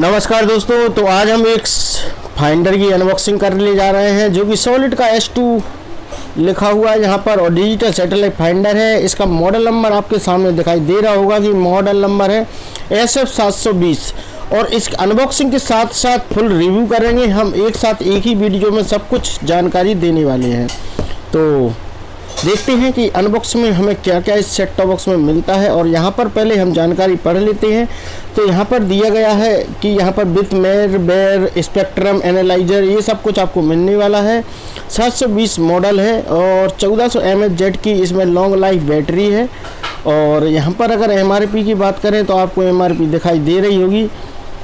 नमस्कार दोस्तों तो आज हम एक फाइंडर की अनबॉक्सिंग करने जा रहे हैं, जो कि सॉलिड का एस टू लिखा हुआ है यहाँ पर और डिजिटल सैटेलाइट फाइंडर है। इसका मॉडल नंबर आपके सामने दिखाई दे रहा होगा कि मॉडल नंबर है एस एफ़ सात सौ बीस। और इस अनबॉक्सिंग के साथ साथ फुल रिव्यू करेंगे। हम एक साथ एक ही वीडियो में सब कुछ जानकारी देने वाले हैं। तो देखते हैं कि अनबॉक्स में हमें क्या क्या इस सेट टॉप बॉक्स में मिलता है और यहाँ पर पहले हम जानकारी पढ़ लेते हैं। तो यहाँ पर दिया गया है कि यहाँ पर बिथ मेर बेर स्पेक्ट्रम एनालाइजर ये सब कुछ आपको मिलने वाला है। 720 मॉडल है और 1400 सौ जेड की इसमें लॉन्ग लाइफ बैटरी है। और यहाँ पर अगर एमआरपी की बात करें तो आपको एमआरपी दिखाई दे रही होगी।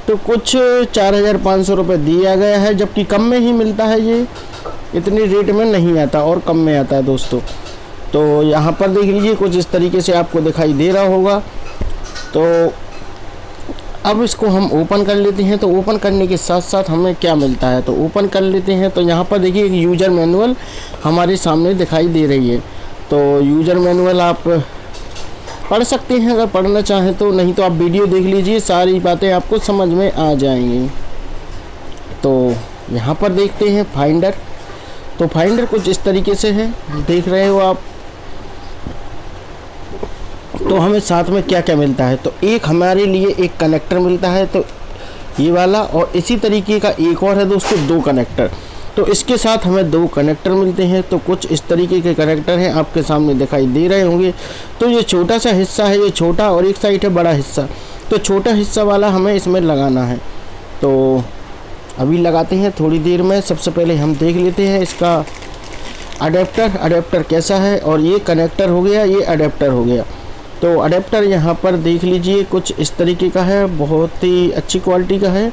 तो कुछ चार हज़ार दिया गया है, जबकि कम में ही मिलता है ये। इतनी रेट में नहीं आता और कम में आता है दोस्तों। तो यहाँ पर देख लीजिए, कुछ इस तरीके से आपको दिखाई दे रहा होगा। तो अब इसको हम ओपन कर लेते हैं। तो ओपन करने के साथ साथ हमें क्या मिलता है? तो ओपन कर लेते हैं। तो यहाँ पर देखिए, एक यूज़र मैनुअल हमारे सामने दिखाई दे रही है। तो यूज़र मैनुअल आप पढ़ सकते हैं, अगर पढ़ना चाहें तो। नहीं तो आप वीडियो देख लीजिए, सारी बातें आपको समझ में आ जाएँगी। तो यहाँ पर देखते हैं फाइंडर तो फाइंडर कुछ इस तरीके से है। देख रहे हो आप। तो हमें साथ में क्या क्या मिलता है? तो एक हमारे लिए एक कनेक्टर मिलता है तो ये वाला और इसी तरीके का एक और है दोस्तों, दो कनेक्टर तो इसके साथ हमें दो कनेक्टर मिलते हैं। तो कुछ इस तरीके के कनेक्टर हैं, आपके सामने दिखाई दे रहे होंगे। तो ये छोटा सा हिस्सा है, ये छोटा और एक साइड है, बड़ा हिस्सा। तो छोटा हिस्सा वाला हमें इसमें लगाना है। तो अभी लगाते हैं, थोड़ी देर में सबसे पहले हम देख लेते हैं इसका अडेप्टर अडेप्टर कैसा है और ये कनेक्टर हो गया, ये अडेप्टर हो गया। तो अडेप्टर यहाँ पर देख लीजिए, कुछ इस तरीके का है, बहुत ही अच्छी क्वालिटी का है।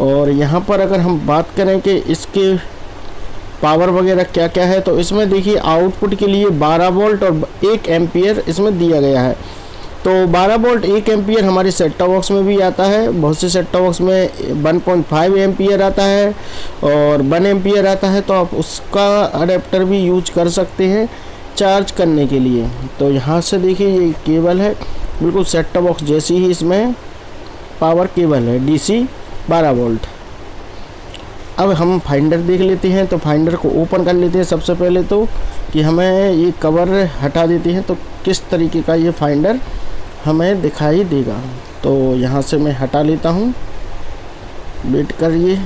और यहाँ पर अगर हम बात करें कि इसके पावर वगैरह क्या क्या है तो इसमें देखिए आउटपुट के लिए 12 वोल्ट और एक एम्पियर इसमें दिया गया है। तो 12 वोल्ट एक एम्पियर हमारे सेट टॉप बॉक्स में भी आता है। बहुत से सेट टॉप बॉक्स में 1.5 एम्पियर आता है और 1 एम्पियर आता है तो आप उसका अडेप्टर भी यूज़ कर सकते हैं चार्ज करने के लिए। तो यहाँ से देखिए ये केबल है। बिल्कुल सेट टॉप बॉक्स जैसी ही इसमें पावर केबल है डीसी 12 वोल्ट। अब हम फाइंडर देख लेते हैं। तो फाइंडर को ओपन कर लेते हैं सबसे पहले तो कि हमें ये कवर हटा देते हैं। तो किस तरीके का ये फाइंडर हमें दिखाई देगा। तो यहाँ से मैं हटा लेता हूँ। वेट करिए।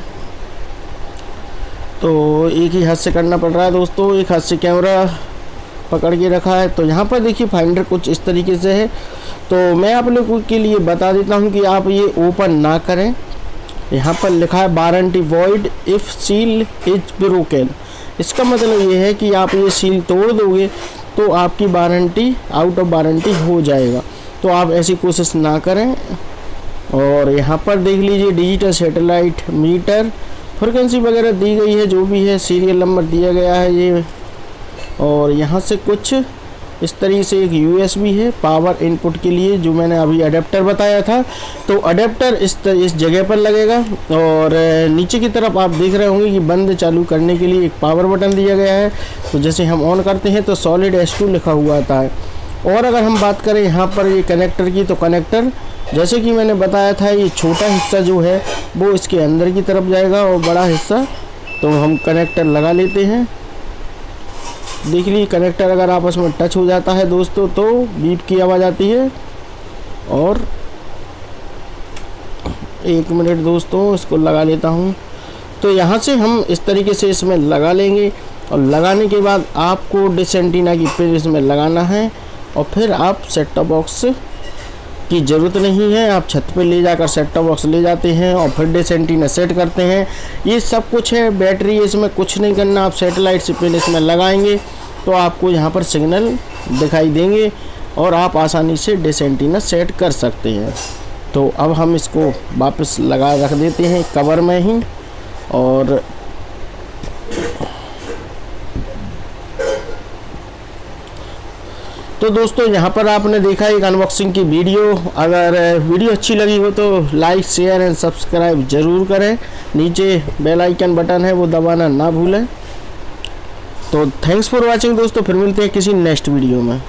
तो एक ही हाथ से करना पड़ रहा है दोस्तों। एक हाथ से कैमरा पकड़ के रखा है। तो यहाँ पर देखिए फाइंडर कुछ इस तरीके से है। तो मैं आप लोगों के लिए बता देता हूँ कि आप ये ओपन ना करें। यहाँ पर लिखा है warranty void if seal is broken. इसका मतलब ये है कि आप ये सील तोड़ दोगे तो आपकी वारंटी आउट ऑफ़ वारंटी हो जाएगा। तो आप ऐसी कोशिश ना करें। और यहाँ पर देख लीजिए डिजिटल सैटेलाइट मीटर फ्रिक्वेंसी वगैरह दी गई है जो भी है सीरियल नंबर दिया गया है ये। और यहाँ से कुछ इस तरीके से एक यूएसबी है पावर इनपुट के लिए जो मैंने अभी अडेप्टर बताया था। तो अडेप्टर इस तर, इस जगह पर लगेगा। और नीचे की तरफ़ आप देख रहे होंगे कि बंद चालू करने के लिए एक पावर बटन दिया गया है। तो जैसे हम ऑन करते हैं तो सॉलिड एस लिखा हुआ आता है और अगर हम बात करें यहाँ पर ये कनेक्टर की तो कनेक्टर जैसे कि मैंने बताया था, ये छोटा हिस्सा जो है, वो इसके अंदर की तरफ़ जाएगा और बड़ा हिस्सा तो हम कनेक्टर लगा लेते हैं। देख लीजिए कनेक्टर अगर आपस में टच हो जाता है दोस्तों तो बीप की आवाज़ आती है। और एक मिनट दोस्तों, इसको लगा लेता हूँ। तो यहाँ से हम इस तरीके से इसमें लगा लेंगे, और लगाने के बाद आपको डिसेंटीना की पिन इसमें लगाना है। और फिर आप सेट टॉप बॉक्स की ज़रूरत नहीं है, आप छत पे ले जाकर सेट टॉप बॉक्स ले जाते हैं और फिर डिसेंटीना सेट करते हैं। ये सब कुछ है, बैटरी इसमें कुछ नहीं करना, आप सेटेलाइट से पहले इसमें लगाएँगे तो आपको यहाँ पर सिग्नल दिखाई देंगे और आप आसानी से डिसेंटीना सेट कर सकते हैं। तो अब हम इसको वापस लगा रख देते हैं कवर में ही और तो दोस्तों, यहाँ पर आपने देखा एक अनबॉक्सिंग की वीडियो। अगर वीडियो अच्छी लगी हो तो लाइक शेयर एंड सब्सक्राइब ज़रूर करें। नीचे बेल आइकन बटन है, वो दबाना ना भूलें। तो थैंक्स फॉर वाचिंग दोस्तों, फिर मिलते हैं किसी नेक्स्ट वीडियो में।